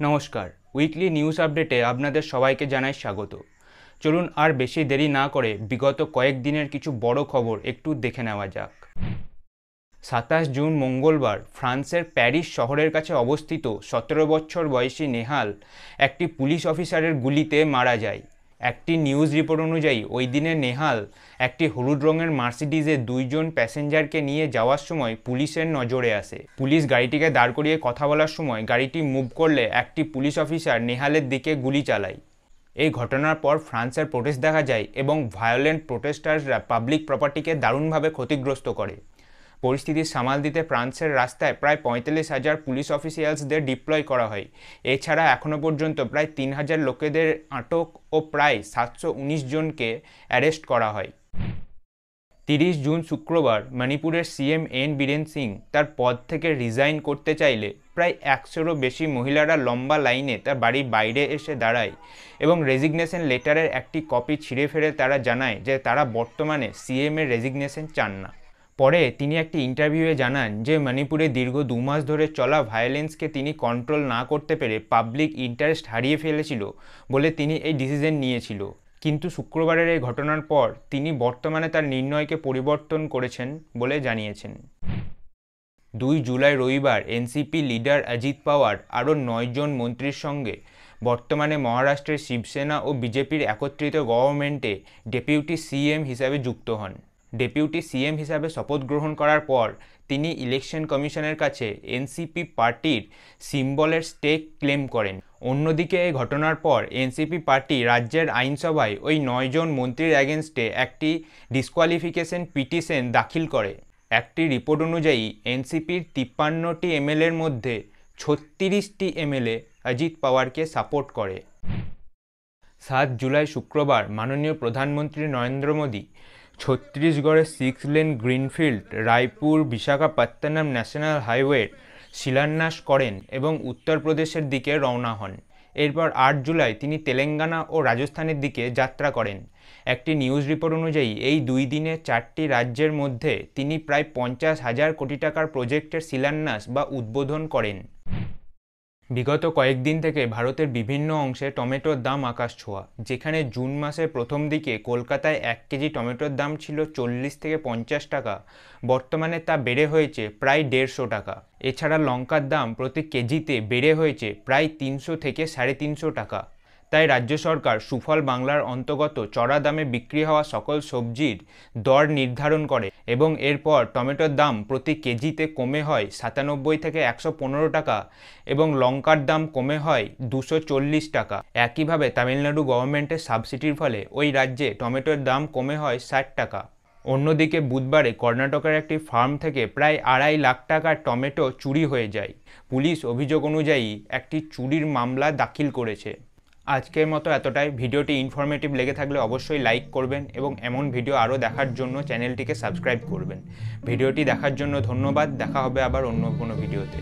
নমস্কার। Weekly news আপডেটে আপনাদের সবাইকে জানাই স্বাগত। চলুন আর বেশি দেরি না করে বিগত কয়েকদিনের কিছু বড় খবর একটু দেখে নেওয়া যাক। সাতাশ জুন মঙ্গলবার ফ্রান্সের প্যারিস শহরের কাছে অবস্থিত সতেরো বছর বয়সী নেহাল একটি পুলিশ অফিসারের গুলিতে মারা যায়। একটি নিউজ রিপোর্ট অনুযায়ী, ওই দিনে নেহাল একটি হলুদ রঙের মার্সিডিজে দুইজন প্যাসেঞ্জারকে নিয়ে যাওয়ার সময় পুলিশের নজরে আসে। পুলিশ গাড়িটিকে দাঁড় করিয়ে কথা বলার সময় গাড়িটি মুভ করলে একটি পুলিশ অফিসার নেহালের দিকে গুলি চালায়। এই ঘটনার পর ফ্রান্সের প্রোটেস্ট দেখা যায় এবং ভায়োলেন্ট প্রোটেস্টার্সরা পাবলিক প্রপার্টিকে দারুণভাবে ক্ষতিগ্রস্ত করে। পরিস্থিতি সামাল দিতে ফ্রান্সের রাস্তায় প্রায় পঁয়তাল্লিশ হাজার পুলিশ অফিসিয়ালসদের ডিপ্লয় করা হয়। এছাড়া এখনও পর্যন্ত প্রায় তিন হাজার লোকেদের আটক ও প্রায় সাতশো উনিশ জনকে অ্যারেস্ট করা হয়। তিরিশ জুন শুক্রবার মণিপুরের সিএম এন বীরেন সিং তার পদ থেকে রিজাইন করতে চাইলে প্রায় একশোরও বেশি মহিলারা লম্বা লাইনে তার বাড়ির বাইরে এসে দাঁড়ায় এবং রেজিগনেশন লেটারের একটি কপি ছিঁড়ে ফেলে তারা জানায় যে তারা বর্তমানে সিএমের রেজিগনেশন চান না। পরে তিনি একটি ইন্টারভিউয়ে জানান যে মণিপুরে দীর্ঘ দু মাস ধরে চলা ভায়োলেন্সকে তিনি কন্ট্রোল না করতে পেরে পাবলিক ইন্টারেস্ট হারিয়ে ফেলেছিল বলে তিনি এই ডিসিশন নিয়েছিল। কিন্তু শুক্রবারের এই ঘটনার পর তিনি বর্তমানে তার নির্ণয়কে পরিবর্তন করেছেন বলে জানিয়েছেন। দুই জুলাই রবিবার এনসিপি লিডার অজিত পাওয়ার আরও নয়জন মন্ত্রীর সঙ্গে বর্তমানে মহারাষ্ট্রের শিবসেনা ও বিজেপির একত্রিত গভর্নমেন্টে ডেপুটি সিএম হিসাবে যুক্ত হন। ডেপুটি সিএম হিসাবে শপথ গ্রহণ করার পর, তিনি ইলেকশন কমিশনের কাছে এনসিপি পার্টির সিম্বলের স্টেক ক্লেম করেন। অন্যদিকে এই ঘটনার পর এনসিপি পার্টি রাজ্যের আইনসভায় ওই নয়জন মন্ত্রীর অ্যাগেনস্টে একটি ডিসকোয়ালিফিকেশন পিটিশন দাখিল করে। একটি রিপোর্ট অনুযায়ী, এনসিপির তিপ্পান্নটি এমএলএর মধ্যে ছত্রিশটি এমএলএ অজিত পাওয়ারকে সাপোর্ট করে। সাত জুলাই শুক্রবার মাননীয় প্রধানমন্ত্রী নরেন্দ্র মোদী ছত্তিশগড়ের six lane greenfield, Raipur Visakhapatnam national হাইওয়ের শিলান্যাস করেন এবং উত্তরপ্রদেশের দিকে রওনা হন। এরপর আট জুলাই তিনি তেলেঙ্গানা ও রাজস্থানের দিকে যাত্রা করেন। একটি নিউজ রিপোর্ট অনুযায়ী, এই দুই দিনে চারটি রাজ্যের মধ্যে তিনি প্রায় পঞ্চাশ হাজার কোটি টাকার প্রজেক্টের শিলান্যাস বা উদ্বোধন করেন। বিগত কয়েকদিন থেকে ভারতের বিভিন্ন অংশে টমেটোর দাম আকাশ ছোঁয়া, যেখানে জুন মাসের প্রথম দিকে কলকাতায় এক কেজি টমেটোর দাম ছিল চল্লিশ থেকে পঞ্চাশ টাকা, বর্তমানে তা বেড়ে হয়েছে প্রায় দেড়শো টাকা। এছাড়া লঙ্কার দাম প্রতি কেজিতে বেড়ে হয়েছে প্রায় তিনশো থেকে সাড়ে তিনশো টাকা। তাই রাজ্য সরকার সুফল বাংলার অন্তর্গত চড়া দামে বিক্রি হওয়া সকল সবজির দর নির্ধারণ করে এবং এরপর টমেটোর দাম প্রতি কেজিতে কমে হয় সাতানব্বই থেকে একশো পনেরো টাকা এবং লঙ্কার দাম কমে হয় দুশো টাকা। একইভাবে তামিলনাড়ু গভর্নমেন্টের সাবসিডির ফলে ওই রাজ্যে টমেটোর দাম কমে হয় ষাট টাকা। অন্যদিকে বুধবারে কর্ণাটকের একটি ফার্ম থেকে প্রায় আড়াই লাখ টাকার টমেটো চুরি হয়ে যায়। পুলিশ অভিযোগ অনুযায়ী একটি চুরির মামলা দাখিল করেছে। আজকের মতো এতটাই। ভিডিওটি ইনফরমেটিভ লেগে থাকলে অবশ্যই লাইক করবেন এবং এমন ভিডিও আরও দেখার জন্য চ্যানেলটিকে সাবস্ক্রাইব করবেন। ভিডিওটি দেখার জন্য ধন্যবাদ। দেখা হবে আবার অন্য কোনো ভিডিওতে